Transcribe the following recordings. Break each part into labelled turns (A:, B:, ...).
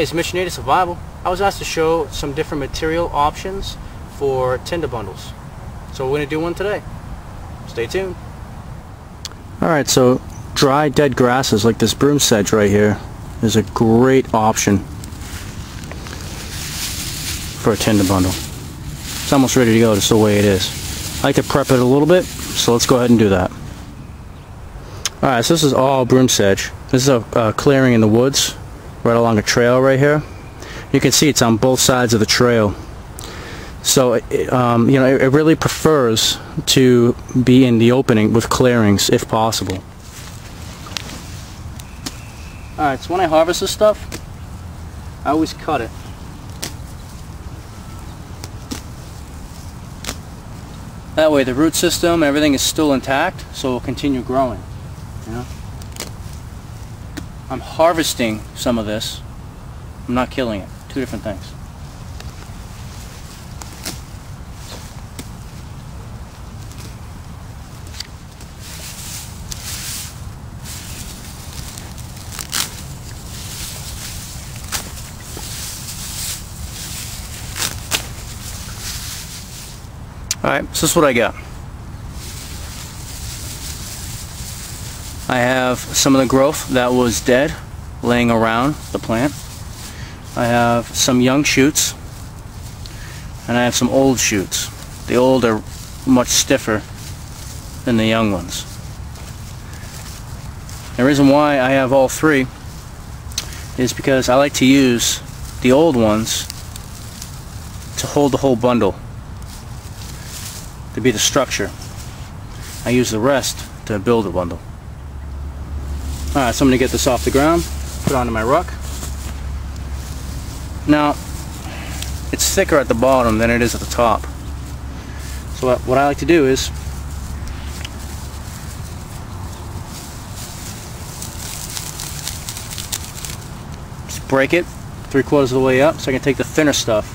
A: Hey, it's Native Survival. I was asked to show some different material options for tinder bundles. So we're going to do one today. Stay tuned. Alright, so dry dead grasses like this broom sedge right here is a great option for a tinder bundle. It's almost ready to go just the way it is. I like to prep it a little bit, so let's go ahead and do that. Alright, so this is all broom sedge. This is a, a clearing in the woods right along a trail right here. You can see it's on both sides of the trail. So, um, you know, it, it really prefers to be in the opening with clearings if possible. Alright, so when I harvest this stuff, I always cut it. That way the root system, everything is still intact, so it will continue growing. You know? I'm harvesting some of this. I'm not killing it. Two different things. Alright, so this is what I got. I have some of the growth that was dead laying around the plant. I have some young shoots and I have some old shoots. The old are much stiffer than the young ones. The reason why I have all three is because I like to use the old ones to hold the whole bundle to be the structure. I use the rest to build the bundle. Alright, so I'm going to get this off the ground, put onto my ruck. Now, it's thicker at the bottom than it is at the top. So what, what I like to do is just break it three quarters of the way up so I can take the thinner stuff,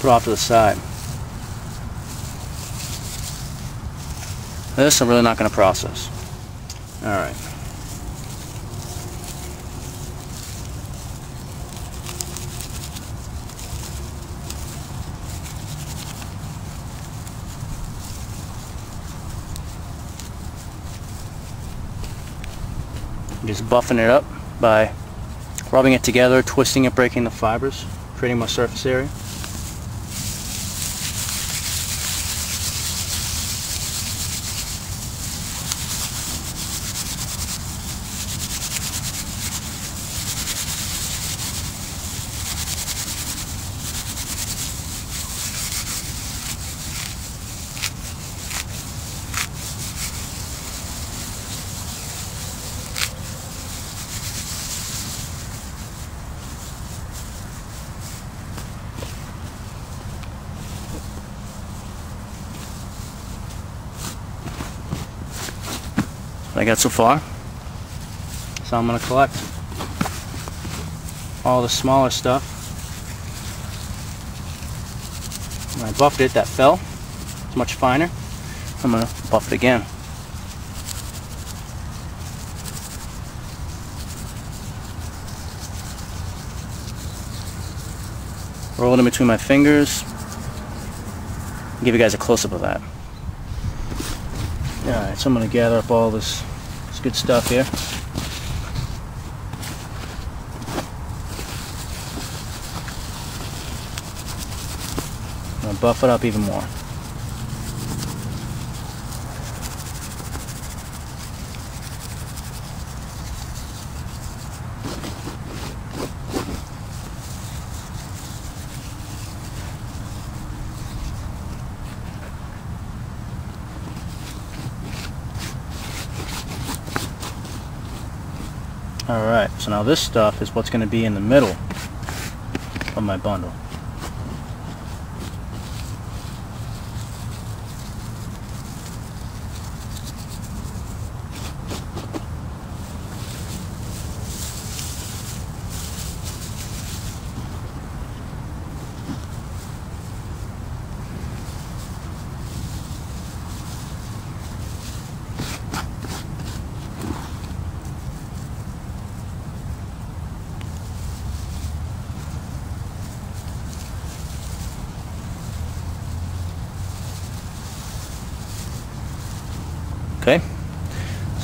A: put off to the side. This I'm really not going to process. Alright. Just buffing it up by rubbing it together, twisting it, breaking the fibers, creating more surface area. I got so far. So I'm going to collect all the smaller stuff. When I buffed it, that fell. It's much finer. I'm going to buff it again. Roll it in between my fingers. Give you guys a close-up of that. Alright, so I'm going to gather up all this, this good stuff here. I'm going to buff it up even more. Alright, so now this stuff is what's going to be in the middle of my bundle.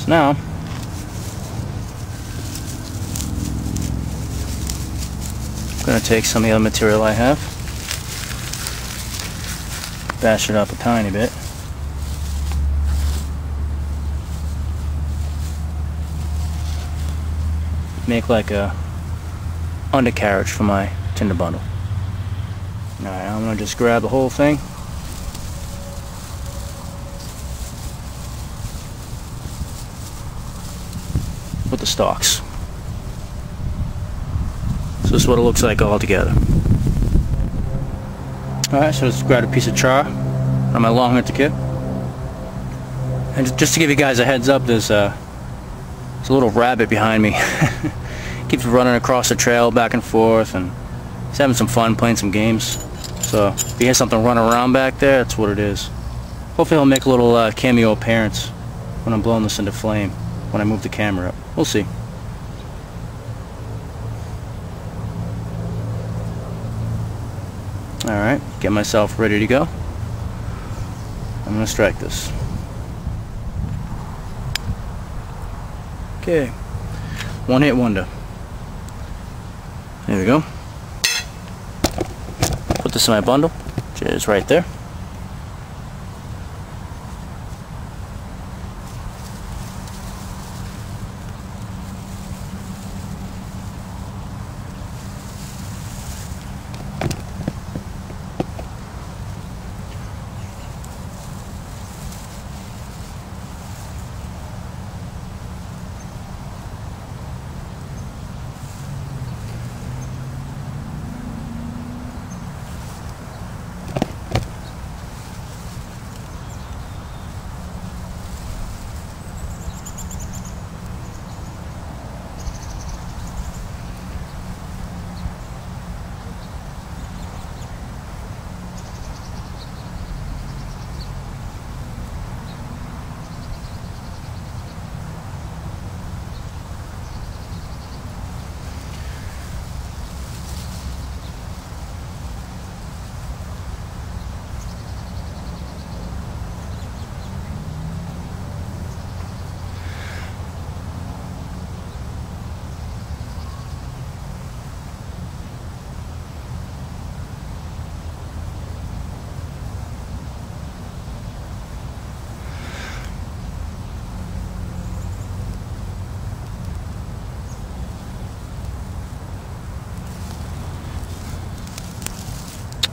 A: So now, I'm going to take some of the other material I have, bash it up a tiny bit. Make like a undercarriage for my tinder bundle. Alright, I'm going to just grab the whole thing. Stalks. So this is what it looks like all together. Alright, so let's grab a piece of char on my long kit. And just to give you guys a heads up, there's a, there's a little rabbit behind me. Keeps running across the trail back and forth and he's having some fun playing some games. So if you hear something running around back there, that's what it is. Hopefully he'll make a little uh, cameo appearance when I'm blowing this into flame, when I move the camera up. We'll see. Alright, get myself ready to go. I'm going to strike this. Okay, one hit wonder. There we go Put this in my bundle, which is right there.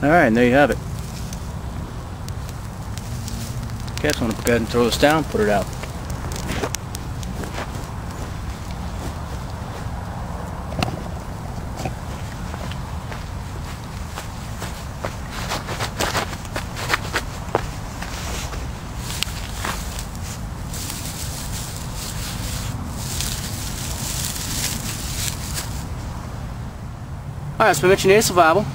A: Alright, and there you have it. Okay, so I'm going to go ahead and throw this down, put it out. Alright, so we mentioned survival.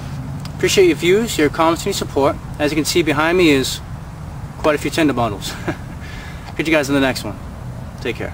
A: Appreciate your views, your comments, and your support. As you can see behind me is quite a few tinder bundles. Catch you guys in the next one. Take care.